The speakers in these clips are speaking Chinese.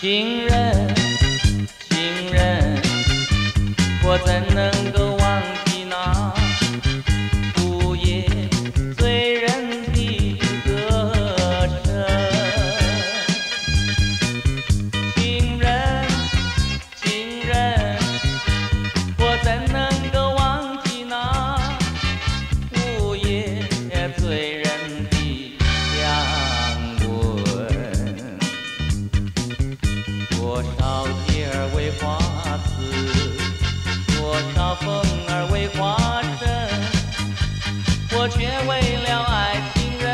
情人，情人，我怎能花生，我却为了爱情人，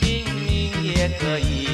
性命也可以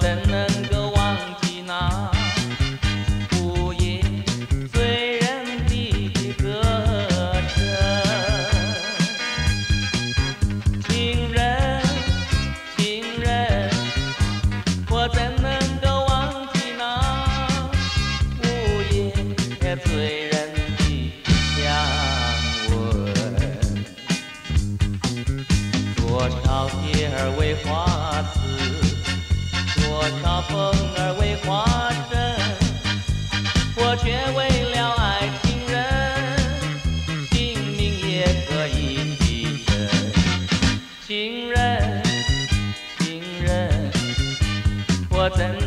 怎能够忘记那午夜醉人的歌声？情人，情人，我怎能够忘记那午夜醉人的香吻？多少蝶儿为花痴，多少风儿为花生，我却为了爱情人，性命也可以牺牲。情人，情人，我怎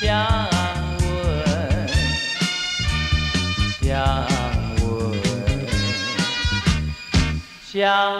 相问相问相